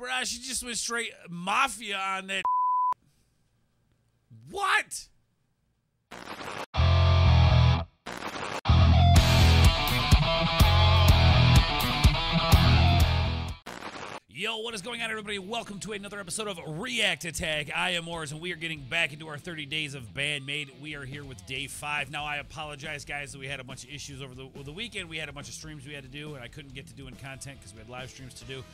Bruh, she just went straight mafia on that. What? Yo, what is going on, everybody? Welcome to another episode of React Attack. I am Morris, and we are getting back into our 30 days of Band-Maid. We are here with day five. Now, I apologize, guys, that we had a bunch of issues over the, over the weekend. We had a bunch of streams we had to do, and I couldn't get to doing content because we had live streams to do.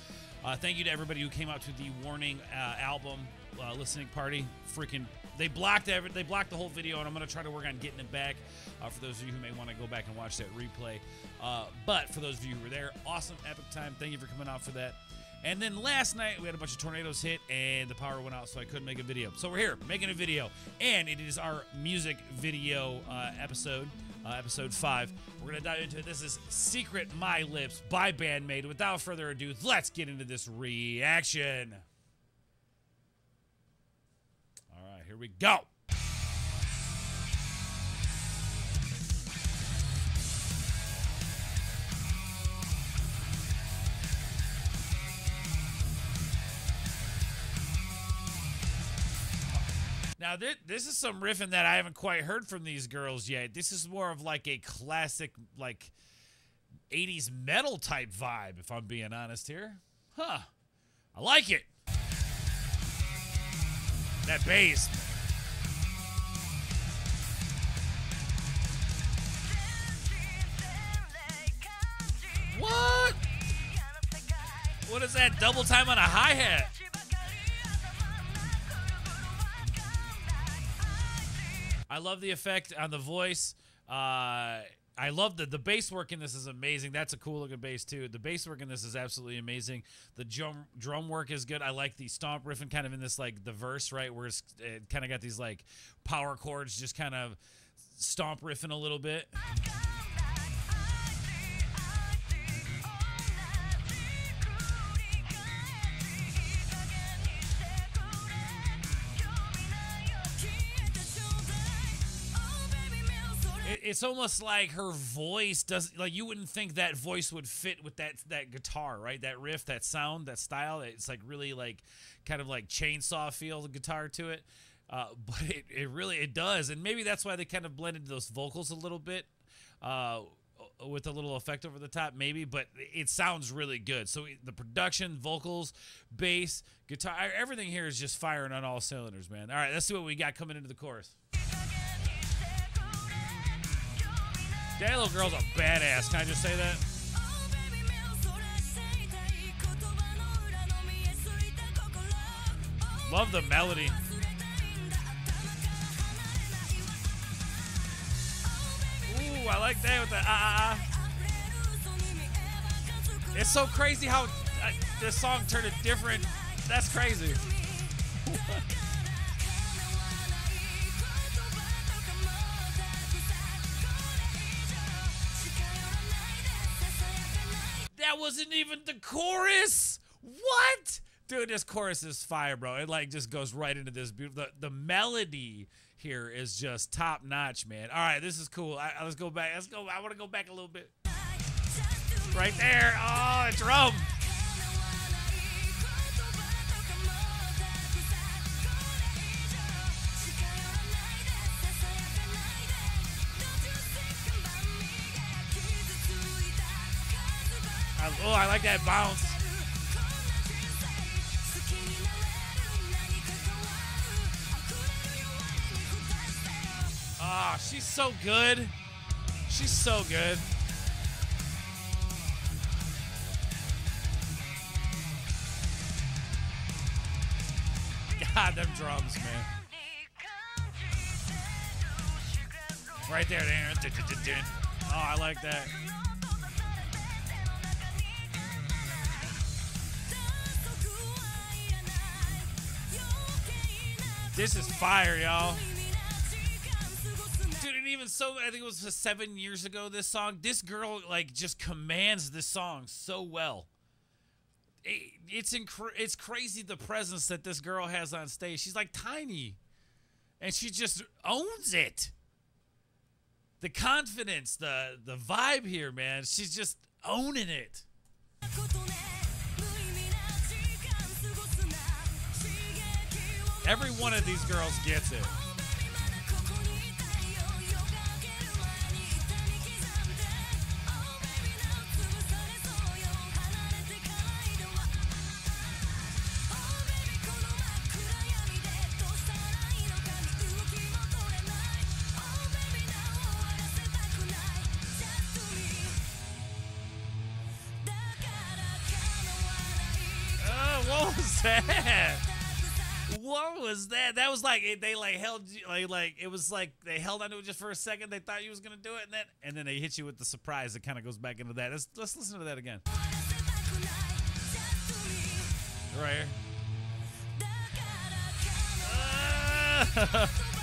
Uh, thank you to everybody who came out to the Warning uh, album uh, listening party. Freaking, they blocked every, they blocked the whole video, and I'm gonna try to work on getting it back. Uh, for those of you who may want to go back and watch that replay, uh, but for those of you who were there, awesome, epic time. Thank you for coming out for that. And then last night we had a bunch of tornadoes hit and the power went out, so I couldn't make a video. So we're here making a video, and it is our music video uh, episode, uh, episode five. We're gonna dive into it. This is "Secret My Lips" by Band-Maid. Without further ado, let's get into this reaction. All right, here we go. Now, this, this is some riffing that I haven't quite heard from these girls yet. This is more of like a classic, like 80s metal type vibe, if I'm being honest here. Huh. I like it. That bass. What? What is that? Double time on a hi hat. I love the effect on the voice. Uh, I love the the bass work in this is amazing. That's a cool looking bass too. The bass work in this is absolutely amazing. The drum drum work is good. I like the stomp riffing kind of in this like the verse right where it's it kind of got these like power chords just kind of stomp riffing a little bit. It, it's almost like her voice doesn't like you wouldn't think that voice would fit with that that guitar, right? That riff, that sound, that style. It's like really like kind of like chainsaw feel the guitar to it. Uh, but it, it really it does, and maybe that's why they kind of blended those vocals a little bit. Uh, with a little effect over the top, maybe, but it sounds really good. So the production, vocals, bass, guitar, everything here is just firing on all cylinders, man. All right, let's see what we got coming into the chorus. That little girl's a badass. Can I just say that? Love the melody. Ooh, I like that with the ah ah ah. It's so crazy how uh, this song turned it different. That's crazy. that wasn't even the chorus. What? Dude, this chorus is fire, bro. It like just goes right into this beautiful. The, the melody here is just top notch, man. All right, this is cool. I, let's go back. Let's go. I want to go back a little bit. Right there. Oh, drum. I, oh, I like that bounce. Ah, oh, she's so good. She's so good. God, them drums, man. Right there, there. Oh, I like that. This is fire, y'all. Dude, and even so, I think it was seven years ago, this song, this girl, like, just commands this song so well. It, it's, inc- it's crazy the presence that this girl has on stage. She's, like, tiny. And she just owns it. The confidence, the, the vibe here, man. She's just owning it. Every one of these girls gets it. Uh, what was that? Was that? That was like it, they like held you like like it was like they held onto it just for a second. They thought you was gonna do it, and then and then they hit you with the surprise. It kind of goes back into that. Let's let's listen to that again. Right here. Ah.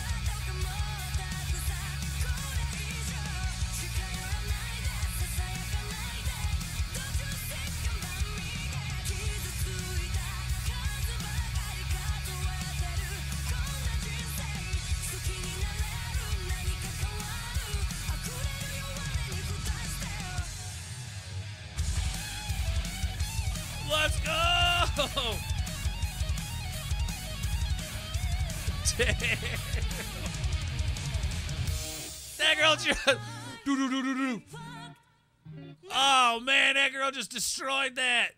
That girl just. Do, do, do, do, do. Oh, man, that girl just destroyed that.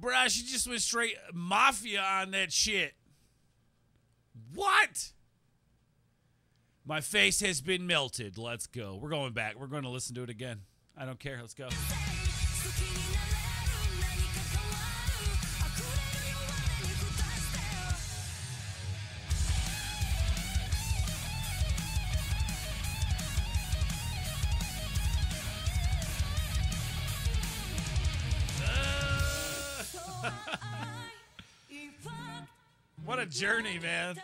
Bruh, she just went straight mafia on that shit. What? My face has been melted. Let's go. We're going back. We're going to listen to it again. I don't care. Let's go. What a journey, man.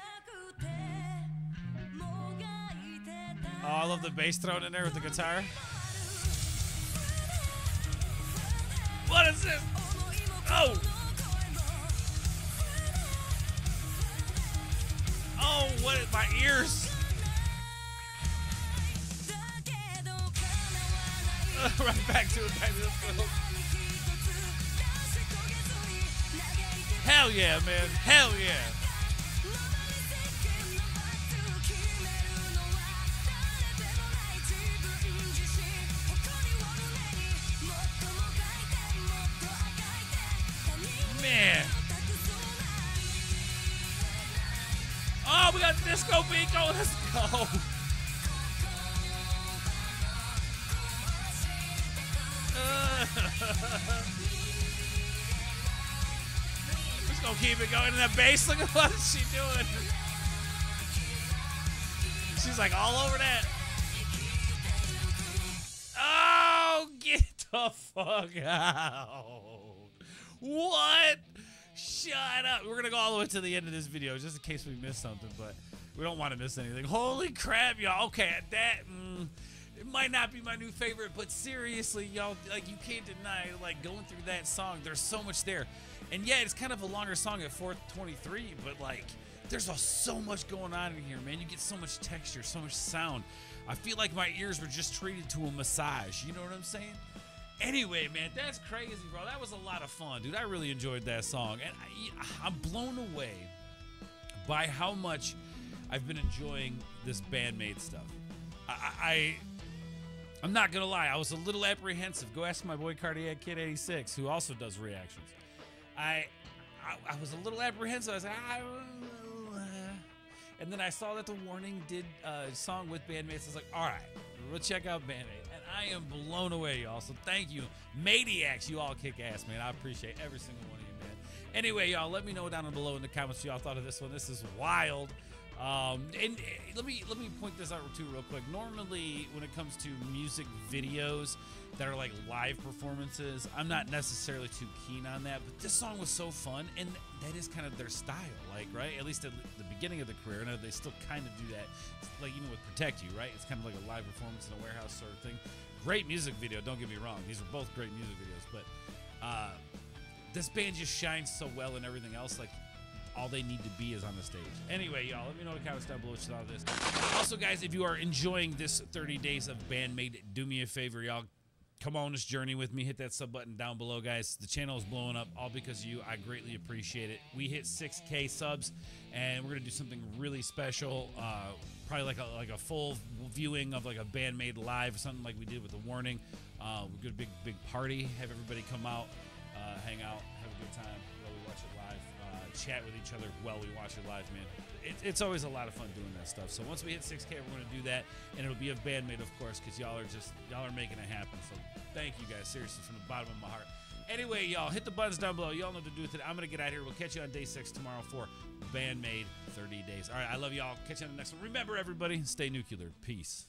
Oh, I love the bass thrown in there with the guitar. What is this? Oh! Oh, what? My ears! right back to it, back to the film. Hell yeah, man. Hell yeah. Man. Oh, we got disco going. Let's go. Gonna keep it going in that bass. Look at what she's doing. She's like all over that. Oh, get the fuck out. What? Shut up. We're going to go all the way to the end of this video just in case we miss something, but we don't want to miss anything. Holy crap, y'all. Okay, at that. Mm, might not be my new favorite, but seriously, y'all, like you can't deny, like going through that song, there's so much there, and yeah, it's kind of a longer song at 423, but like there's so much going on in here, man. You get so much texture, so much sound. I feel like my ears were just treated to a massage. You know what I'm saying? Anyway, man, that's crazy, bro. That was a lot of fun, dude. I really enjoyed that song, and I, I'm blown away by how much I've been enjoying this Band-Maid stuff. I, I I'm not gonna lie, I was a little apprehensive. Go ask my boy Cardiac Kid 86, who also does reactions. I I, I was a little apprehensive. I was like. And then I saw that the Warning did a song with Band-Maids. I was like, all right, we'll check out Band-Maid. And I am blown away, y'all. So thank you. Maniacs, you all kick ass, man. I appreciate every single one of you, man. Anyway, y'all, let me know down below in the comments what y'all thought of this one. This is wild. Um, and uh, let me let me point this out too real quick. Normally, when it comes to music videos that are like live performances, I'm not necessarily too keen on that. But this song was so fun, and that is kind of their style, like right, at least at the beginning of the career. Know they still kind of do that, like even with Protect You, right? It's kind of like a live performance in a warehouse sort of thing. Great music video, don't get me wrong. These are both great music videos, but uh, this band just shines so well and everything else. Like all they need to be is on the stage. Anyway, y'all, let me know in the comments down below what you thought of this. Also, guys, if you are enjoying this 30 days of Band-Maid, do me a favor, y'all. come on this journey with me. Hit that sub button down below, guys. The channel is blowing up, all because of you. I greatly appreciate it. We hit 6K subs, and we're gonna do something really special. Uh, probably like a like a full viewing of like a Band-Maid live, something like we did with the warning. Uh, we're gonna big big party. Have everybody come out, uh, hang out, have a good time while we watch it live. Chat with each other while we watch it live, man. It, it's always a lot of fun doing that stuff. So once we hit 6K, we're going to do that, and it'll be a Band-Maid, of course, because y'all are just y'all are making it happen. So thank you guys, seriously, from the bottom of my heart. Anyway, y'all hit the buttons down below. Y'all know what to do with it. I'm gonna get out of here. We'll catch you on day six tomorrow for Band-Maid 30 days. All right, I love y'all. Catch you on the next one. Remember, everybody, stay nuclear. Peace.